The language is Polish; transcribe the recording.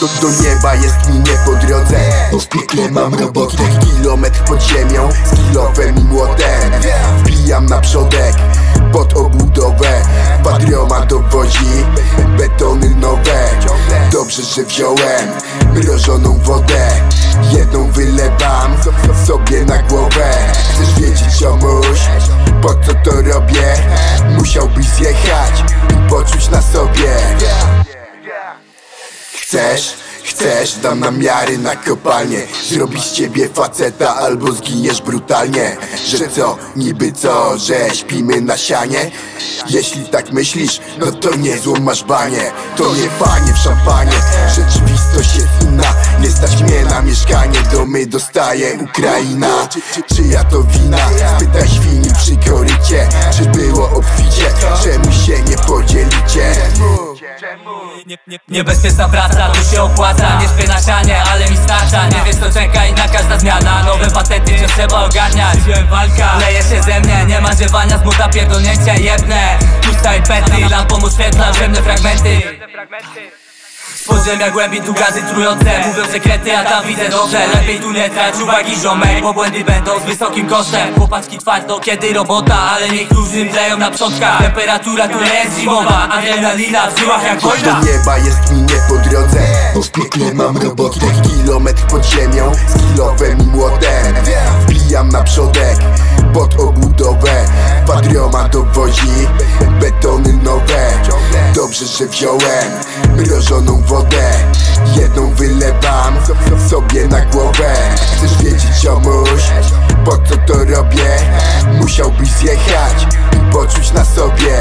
do, do nieba jest mi nie po drodze. Bo w piekle mam robotę Kilometr pod ziemią z kilofem i młotem. Wbijam na przodek pod obudowę. Patrioma dowozi betony nowe. Dobrze, że wziąłem mrożoną wodę. Jedną wylewam Chcesz? Chcesz? Dam namiary na kopalnię Zrobić z ciebie faceta albo zginiesz brutalnie Że co? Niby co? Że śpimy na sianie? Jeśli tak myślisz, no to niezłą masz banie To nie panie w szampanie Rzeczywistość jest inna Nie stać mnie na mieszkanie Domy dostaje Ukraina Czy, czyja to wina? Spytaj świni przy korycie Czy było obficie? Niebezpieczna praca, tu się opłaca. Nie śpię na sianie, ale mi starcza. Nie wiesz co czeka i na każda zmiana. Nowe patenty wciąż trzeba ogarniać. Wziąłem walka, leje się ze mnie Nie ma ziewania z buta, pierdolnięcia jebne Pusta i petli, lampą oświetlam Ziemne fragmenty podziemia głębi tu gazy trujące Mówią sekrety, a tam widzę dobrze. Lepiej tu nie trać uwagi ziomek Bo błędy będą z wysokim kosztem. Chłopaczki twardo, kiedy robota Ale niektórzy mdleją na przodkach. Temperatura tu nie jest zimowa Adrenalina w żyłach jak wojna. Do nieba jest mi nie po drodze Bo w mam robotę. Kilometr pod ziemią z kilowem i młotem. Wbijam na przodek pod obudowę Patrioma dowozi betony nowe że wziąłem Mrożoną wodę. Jedną wylewam sobie na głowę. Chcesz wiedzieć ciomuś Po co to robię? Musiałbyś zjechać I poczuć na sobie.